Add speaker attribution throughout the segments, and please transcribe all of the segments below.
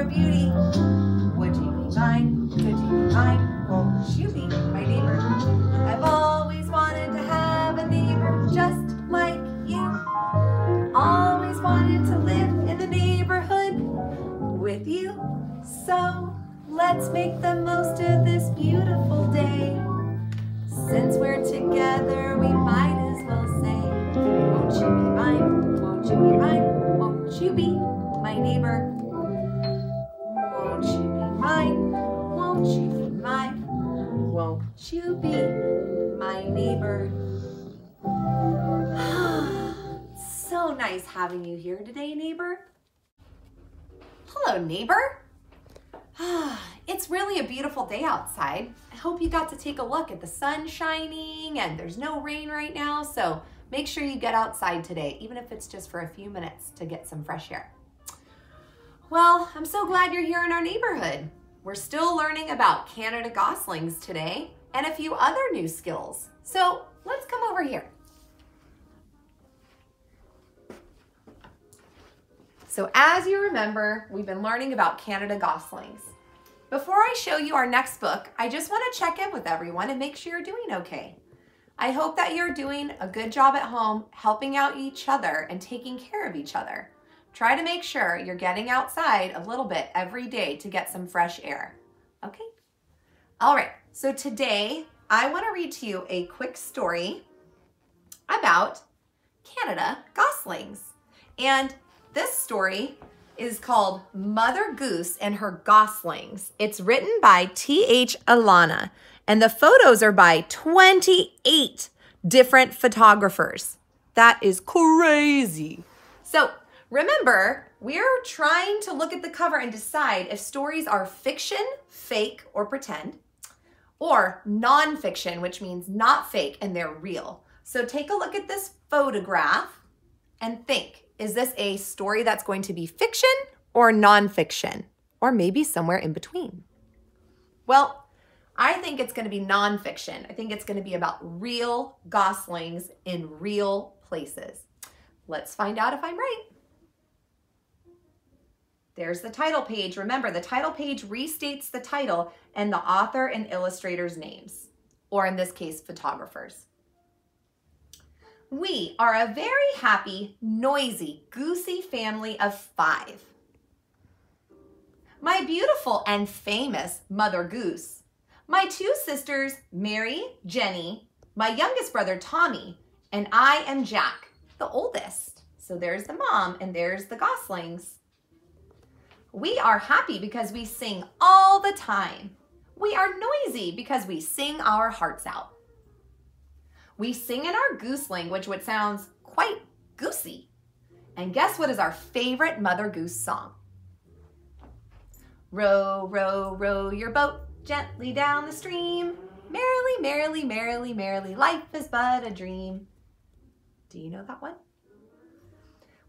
Speaker 1: a beauty. Would you be mine? Could you be mine? Won't you be my neighbor? I've always wanted to have a neighbor just like you. Always wanted to live in the neighborhood with you. So let's make the having you here today, neighbor. Hello, neighbor. it's really a beautiful day outside. I hope you got to take a look at the sun shining and there's no rain right now. So make sure you get outside today, even if it's just for a few minutes to get some fresh air. Well, I'm so glad you're here in our neighborhood. We're still learning about Canada goslings today and a few other new skills. So let's come over here. So as you remember, we've been learning about Canada goslings. Before I show you our next book, I just want to check in with everyone and make sure you're doing okay. I hope that you're doing a good job at home, helping out each other and taking care of each other. Try to make sure you're getting outside a little bit every day to get some fresh air. Okay? All right, so today I want to read to you a quick story about Canada goslings. And this story is called Mother Goose and Her Goslings. It's written by T.H. Alana, and the photos are by 28 different photographers. That is crazy. So remember, we're trying to look at the cover and decide if stories are fiction, fake, or pretend, or nonfiction, which means not fake and they're real. So take a look at this photograph and think is this a story that's going to be fiction or nonfiction? Or maybe somewhere in between? Well, I think it's going to be nonfiction. I think it's going to be about real goslings in real places. Let's find out if I'm right. There's the title page. Remember, the title page restates the title and the author and illustrator's names, or in this case, photographers. We are a very happy, noisy, goosey family of five. My beautiful and famous Mother Goose, my two sisters, Mary, Jenny, my youngest brother, Tommy, and I am Jack, the oldest. So there's the mom and there's the goslings. We are happy because we sing all the time. We are noisy because we sing our hearts out. We sing in our goose language, which sounds quite goosey. And guess what is our favorite Mother Goose song? Row, row, row your boat gently down the stream. Merrily, merrily, merrily, merrily, life is but a dream. Do you know that one?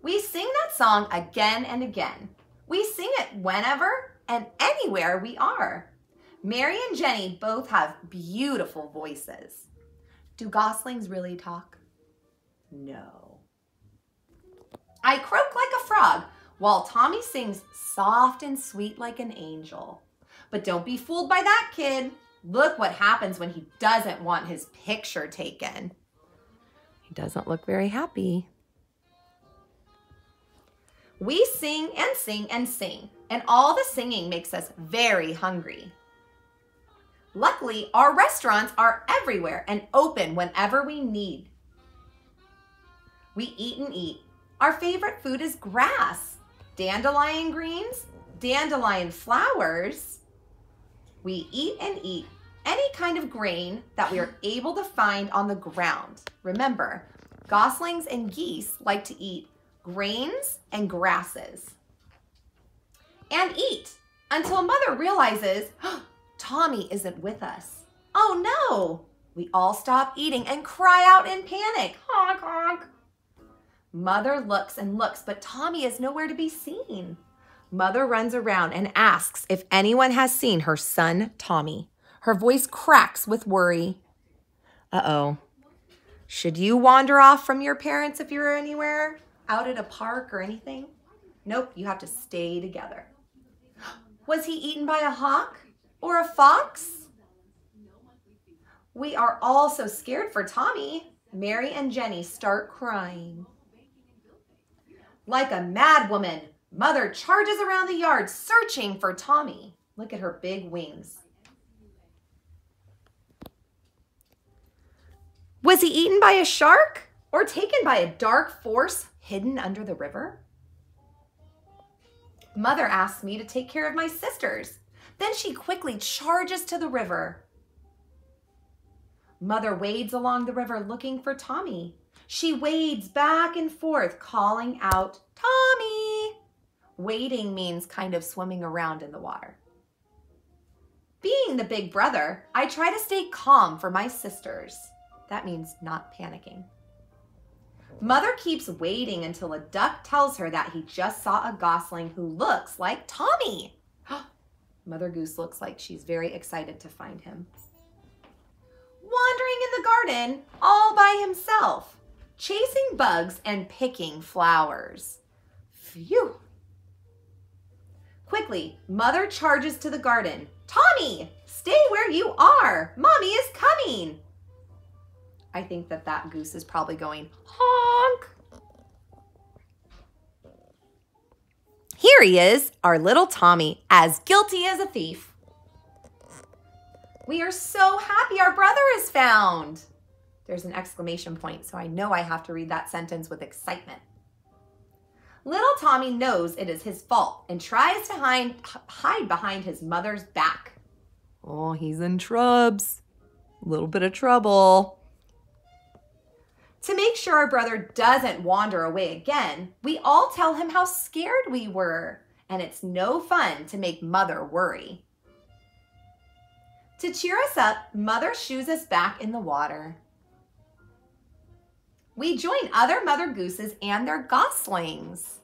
Speaker 1: We sing that song again and again. We sing it whenever and anywhere we are. Mary and Jenny both have beautiful voices. Do goslings really talk? No. I croak like a frog while Tommy sings soft and sweet like an angel. But don't be fooled by that, kid. Look what happens when he doesn't want his picture taken. He doesn't look very happy. We sing and sing and sing, and all the singing makes us very hungry. Luckily, our restaurants are everywhere and open whenever we need. We eat and eat. Our favorite food is grass, dandelion greens, dandelion flowers. We eat and eat any kind of grain that we are able to find on the ground. Remember, goslings and geese like to eat grains and grasses. And eat until mother realizes, oh, Tommy isn't with us. Oh no! We all stop eating and cry out in panic. Honk, honk. Mother looks and looks, but Tommy is nowhere to be seen. Mother runs around and asks if anyone has seen her son, Tommy. Her voice cracks with worry. Uh-oh. Should you wander off from your parents if you're anywhere? Out at a park or anything? Nope, you have to stay together. Was he eaten by a hawk or a fox? We are all so scared for Tommy. Mary and Jenny start crying. Like a mad woman, Mother charges around the yard searching for Tommy. Look at her big wings. Was he eaten by a shark or taken by a dark force hidden under the river? Mother asks me to take care of my sisters. Then she quickly charges to the river. Mother wades along the river looking for Tommy. She wades back and forth, calling out, Tommy! Wading means kind of swimming around in the water. Being the big brother, I try to stay calm for my sisters. That means not panicking. Mother keeps waiting until a duck tells her that he just saw a gosling who looks like Tommy. Mother Goose looks like she's very excited to find him. Wandering in the garden all by himself, chasing bugs and picking flowers. Phew. Quickly, Mother charges to the garden. Tommy, stay where you are. Mommy is coming. I think that that goose is probably going, honk. Here he is, our little Tommy, as guilty as a thief. We are so happy our brother is found. There's an exclamation point, so I know I have to read that sentence with excitement. Little Tommy knows it is his fault and tries to hide, hide behind his mother's back. Oh, he's in trubs. A little bit of trouble. To make sure our brother doesn't wander away again, we all tell him how scared we were, and it's no fun to make Mother worry. To cheer us up, Mother shoos us back in the water. We join other mother gooses and their goslings.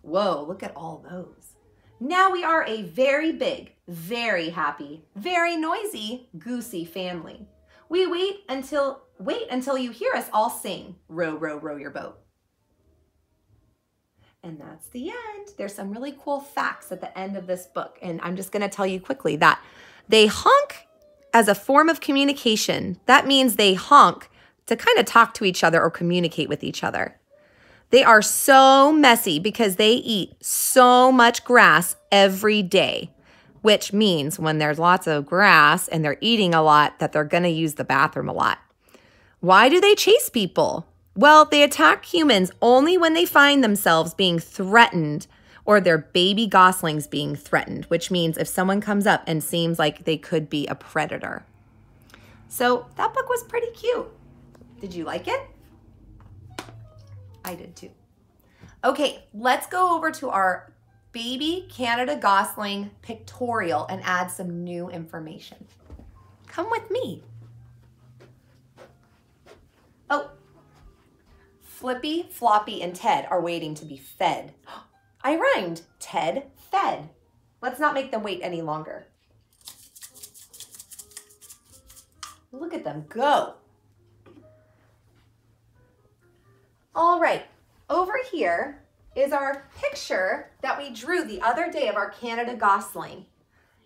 Speaker 1: Whoa, look at all those. Now we are a very big, very happy, very noisy goosey family. We wait until wait until you hear us all sing, row, row, row your boat. And that's the end. There's some really cool facts at the end of this book. And I'm just going to tell you quickly that they honk as a form of communication. That means they honk to kind of talk to each other or communicate with each other. They are so messy because they eat so much grass every day which means when there's lots of grass and they're eating a lot, that they're going to use the bathroom a lot. Why do they chase people? Well, they attack humans only when they find themselves being threatened or their baby goslings being threatened, which means if someone comes up and seems like they could be a predator. So that book was pretty cute. Did you like it? I did too. Okay, let's go over to our baby Canada Gosling pictorial and add some new information. Come with me. Oh, Flippy, Floppy, and Ted are waiting to be fed. I rhymed. Ted fed. Let's not make them wait any longer. Look at them go. All right, over here, is our picture that we drew the other day of our Canada gosling.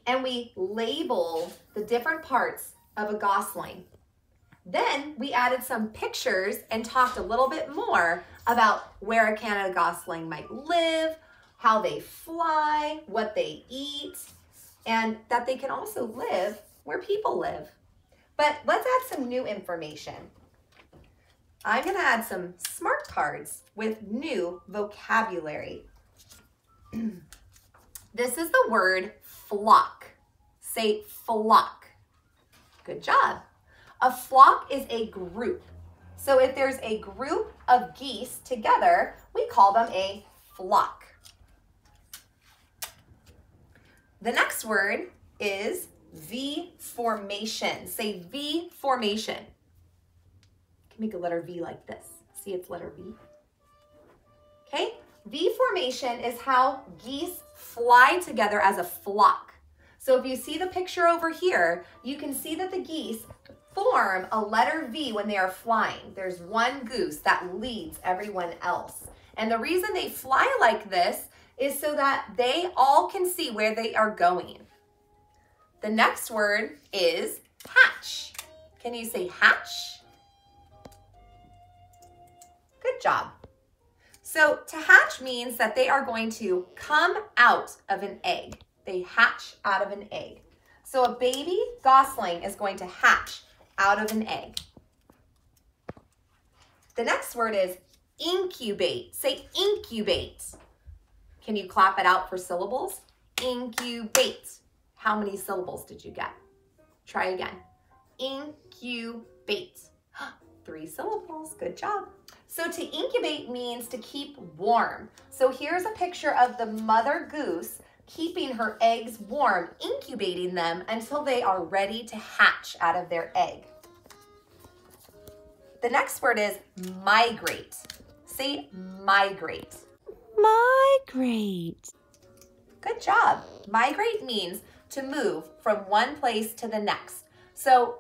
Speaker 1: And we labeled the different parts of a gosling. Then we added some pictures and talked a little bit more about where a Canada gosling might live, how they fly, what they eat, and that they can also live where people live. But let's add some new information. I'm to add some smart cards with new vocabulary. this is the word flock. Say flock. Good job. A flock is a group. So if there's a group of geese together, we call them a flock. The next word is V formation. Say V formation make a letter V like this. See it's letter V? Okay, V formation is how geese fly together as a flock. So if you see the picture over here, you can see that the geese form a letter V when they are flying. There's one goose that leads everyone else. And the reason they fly like this is so that they all can see where they are going. The next word is hatch. Can you say hatch? Job. So to hatch means that they are going to come out of an egg. They hatch out of an egg. So a baby gosling is going to hatch out of an egg. The next word is incubate. Say incubate. Can you clap it out for syllables? Incubate. How many syllables did you get? Try again. Incubate. Three syllables. Good job. So to incubate means to keep warm. So here's a picture of the mother goose keeping her eggs warm, incubating them until they are ready to hatch out of their egg. The next word is migrate. Say migrate.
Speaker 2: Migrate.
Speaker 1: Good job. Migrate means to move from one place to the next. So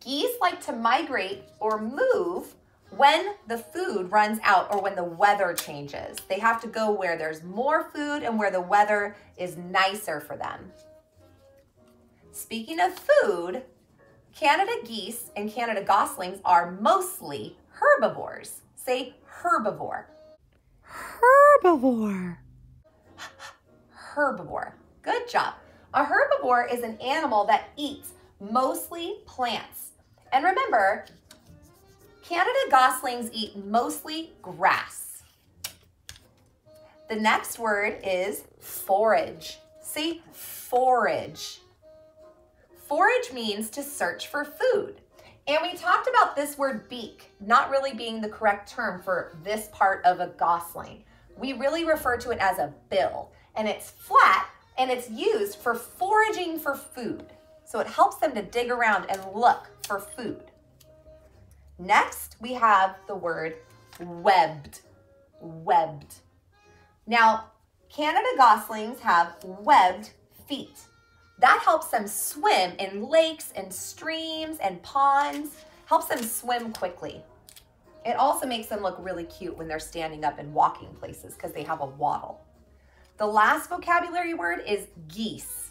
Speaker 1: geese like to migrate or move when the food runs out or when the weather changes. They have to go where there's more food and where the weather is nicer for them. Speaking of food, Canada geese and Canada goslings are mostly herbivores. Say herbivore.
Speaker 2: Herbivore.
Speaker 1: Herbivore. Good job. A herbivore is an animal that eats mostly plants. And remember, Canada goslings eat mostly grass. The next word is forage. See, forage. Forage means to search for food. And we talked about this word beak not really being the correct term for this part of a gosling. We really refer to it as a bill, and it's flat and it's used for foraging for food. So it helps them to dig around and look for food. Next, we have the word webbed. Webbed. Now, Canada goslings have webbed feet. That helps them swim in lakes and streams and ponds, helps them swim quickly. It also makes them look really cute when they're standing up and walking places because they have a waddle. The last vocabulary word is geese.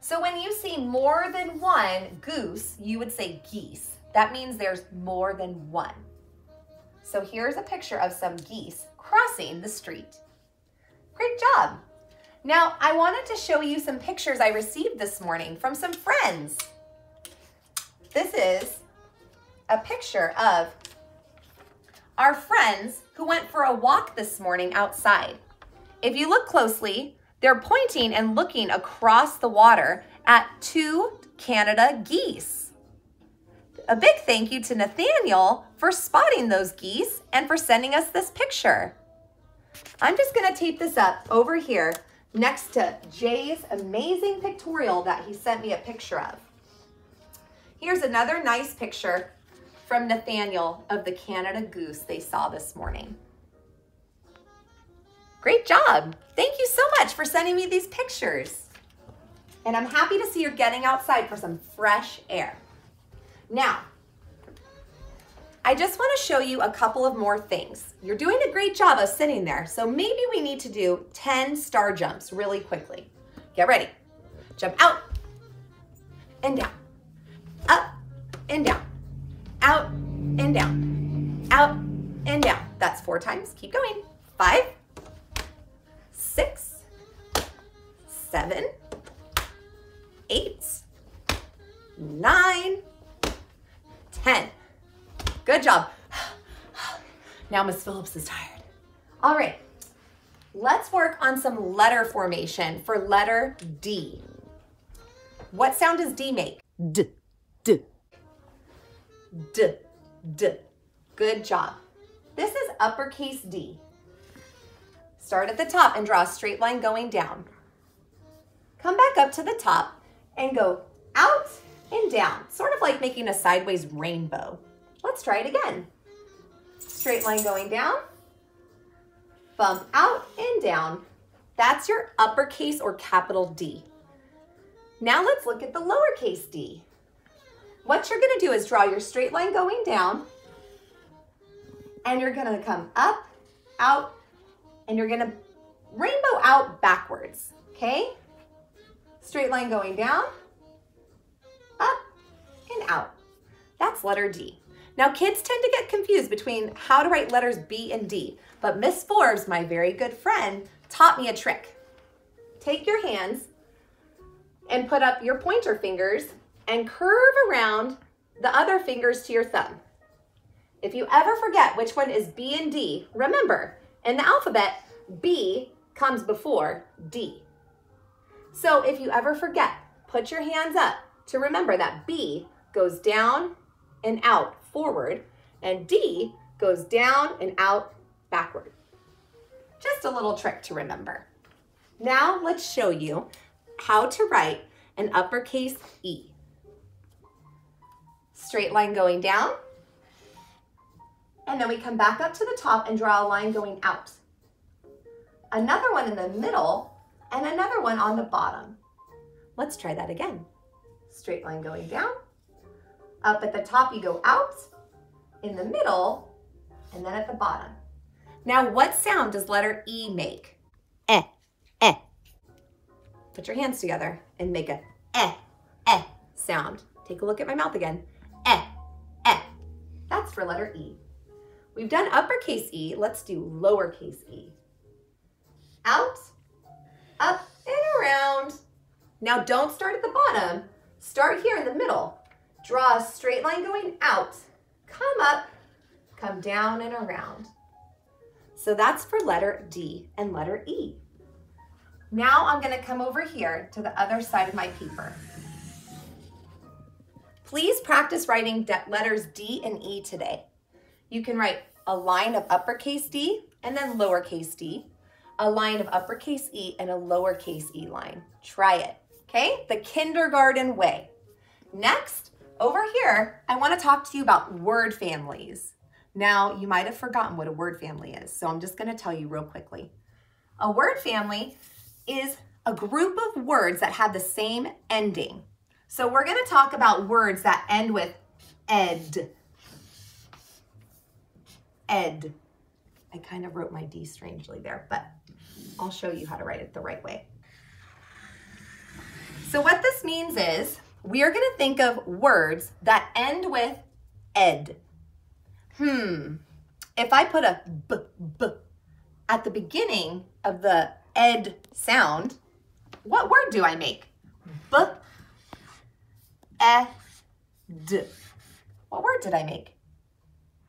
Speaker 1: So when you see more than one goose, you would say geese. That means there's more than one. So here's a picture of some geese crossing the street. Great job. Now, I wanted to show you some pictures I received this morning from some friends. This is a picture of our friends who went for a walk this morning outside. If you look closely, they're pointing and looking across the water at two Canada geese. A big thank you to Nathaniel for spotting those geese and for sending us this picture. I'm just gonna tape this up over here next to Jay's amazing pictorial that he sent me a picture of. Here's another nice picture from Nathaniel of the Canada goose they saw this morning. Great job. Thank you so much for sending me these pictures. And I'm happy to see you're getting outside for some fresh air. Now, I just want to show you a couple of more things. You're doing a great job of sitting there, so maybe we need to do 10 star jumps really quickly. Get ready. Jump out and down, up and down, out and down, out and down. That's four times. Keep going. Five, six, seven, Now Miss Phillips is tired. All right, let's work on some letter formation for letter D. What sound does D make?
Speaker 2: D. D.
Speaker 1: D. D. Good job. This is uppercase D. Start at the top and draw a straight line going down. Come back up to the top and go out and down, sort of like making a sideways rainbow. Let's try it again. Straight line going down, bump out and down. That's your uppercase or capital D. Now let's look at the lowercase d. What you're gonna do is draw your straight line going down, and you're gonna come up, out, and you're gonna rainbow out backwards, okay? Straight line going down, up, and out. That's letter D. Now kids tend to get confused between how to write letters B and D, but Miss Forbes, my very good friend, taught me a trick. Take your hands and put up your pointer fingers and curve around the other fingers to your thumb. If you ever forget which one is B and D, remember, in the alphabet, B comes before D. So if you ever forget, put your hands up to remember that B goes down and out forward, and D goes down and out backward. Just a little trick to remember. Now let's show you how to write an uppercase E. Straight line going down, and then we come back up to the top and draw a line going out. Another one in the middle, and another one on the bottom. Let's try that again. Straight line going down, up at the top, you go out, in the middle, and then at the bottom. Now, what sound does letter E make?
Speaker 2: Eh, eh.
Speaker 1: Put your hands together and make a eh, eh sound. Take a look at my mouth again. Eh, eh. That's for letter E. We've done uppercase E. Let's do lowercase e. Out, up, and around. Now, don't start at the bottom. Start here in the middle. Draw a straight line going out, come up, come down and around. So that's for letter D and letter E. Now I'm gonna come over here to the other side of my paper. Please practice writing letters D and E today. You can write a line of uppercase D and then lowercase d, a line of uppercase E and a lowercase e line. Try it, okay? The kindergarten way. Next, over here, I wanna talk to you about word families. Now, you might have forgotten what a word family is, so I'm just gonna tell you real quickly. A word family is a group of words that have the same ending. So we're gonna talk about words that end with ed. Ed. I kind of wrote my D strangely there, but I'll show you how to write it the right way. So what this means is we are going to think of words that end with ed. Hmm. If I put a b, b at the beginning of the ed sound, what word do I make? B, e, d. What word did I make?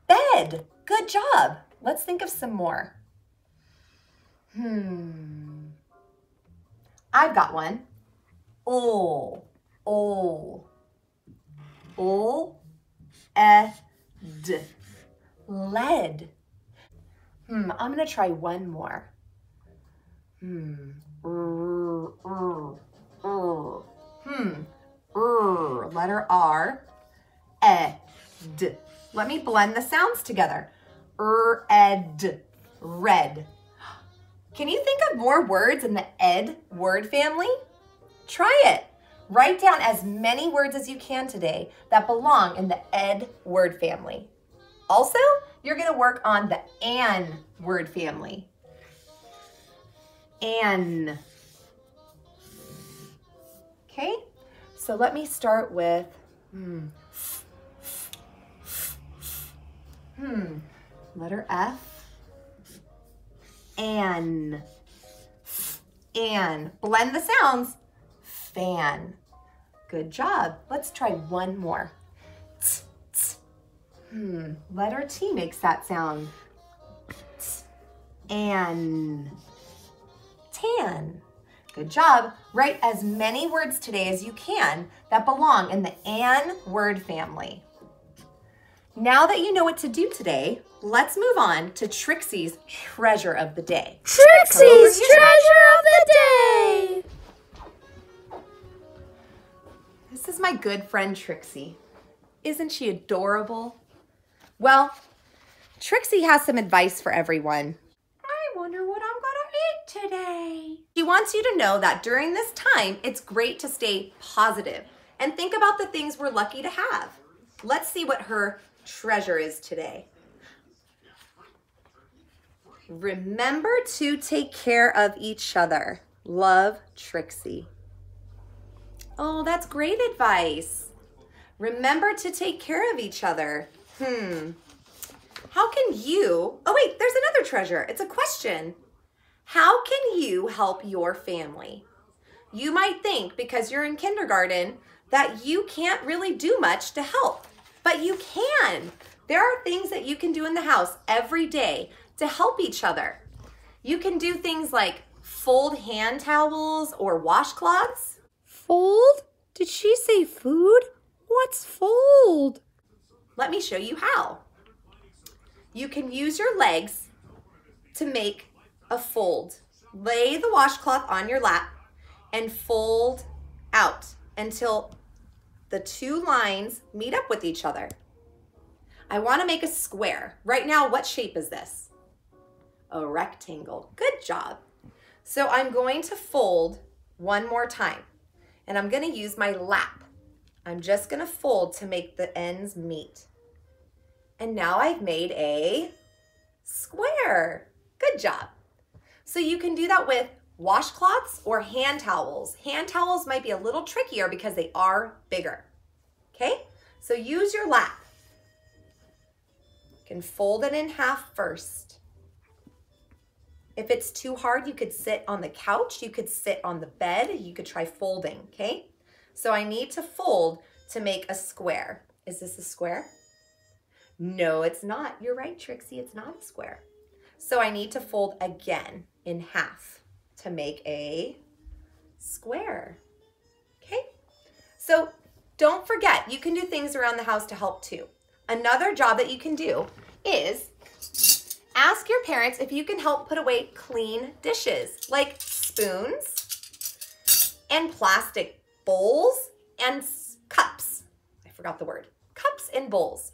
Speaker 1: Bed. Good job. Let's think of some more. Hmm. I've got one. Ol ol. Ol, ed, lead. Hmm, I'm gonna try one more. Hmm, r, r, r. Hmm, r, letter R, ed. Let me blend the sounds together. Er, ed, red. Can you think of more words in the ed word family? Try it. Write down as many words as you can today that belong in the ed word family. Also, you're going to work on the an word family. An. Okay, so let me start with, hmm, hmm, letter F, an, an. Blend the sounds fan. Good job. Let's try one more. Hmm, letter T makes that sound. And tan. Good job. Write as many words today as you can that belong in the an word family. Now that you know what to do today, let's move on to Trixie's treasure of the day.
Speaker 2: Trixie's treasure of the day!
Speaker 1: This is my good friend Trixie. Isn't she adorable? Well, Trixie has some advice for everyone. I wonder what I'm gonna eat today. She wants you to know that during this time, it's great to stay positive and think about the things we're lucky to have. Let's see what her treasure is today. Remember to take care of each other. Love, Trixie. Oh, that's great advice. Remember to take care of each other. Hmm. How can you? Oh, wait, there's another treasure. It's a question. How can you help your family? You might think because you're in kindergarten that you can't really do much to help, but you can. There are things that you can do in the house every day to help each other. You can do things like fold hand towels or washcloths.
Speaker 2: Fold? Did she say food? What's fold?
Speaker 1: Let me show you how. You can use your legs to make a fold. Lay the washcloth on your lap and fold out until the two lines meet up with each other. I want to make a square. Right now, what shape is this? A rectangle. Good job. So I'm going to fold one more time and I'm going to use my lap. I'm just going to fold to make the ends meet. And now I've made a square. Good job. So you can do that with washcloths or hand towels. Hand towels might be a little trickier because they are bigger. Okay, so use your lap. You can fold it in half first. If it's too hard, you could sit on the couch, you could sit on the bed, you could try folding, okay? So I need to fold to make a square. Is this a square? No, it's not. You're right, Trixie, it's not a square. So I need to fold again in half to make a square. Okay? So don't forget, you can do things around the house to help too. Another job that you can do is ask your parents if you can help put away clean dishes like spoons and plastic bowls and cups. I forgot the word. Cups and bowls.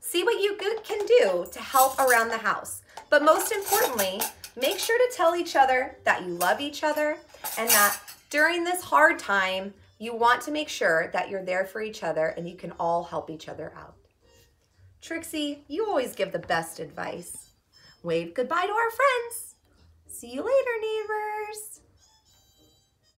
Speaker 1: See what you can do to help around the house. But most importantly, make sure to tell each other that you love each other and that during this hard time, you want to make sure that you're there for each other and you can all help each other out. Trixie, you always give the best advice. Wave goodbye to our friends. See you later, neighbors.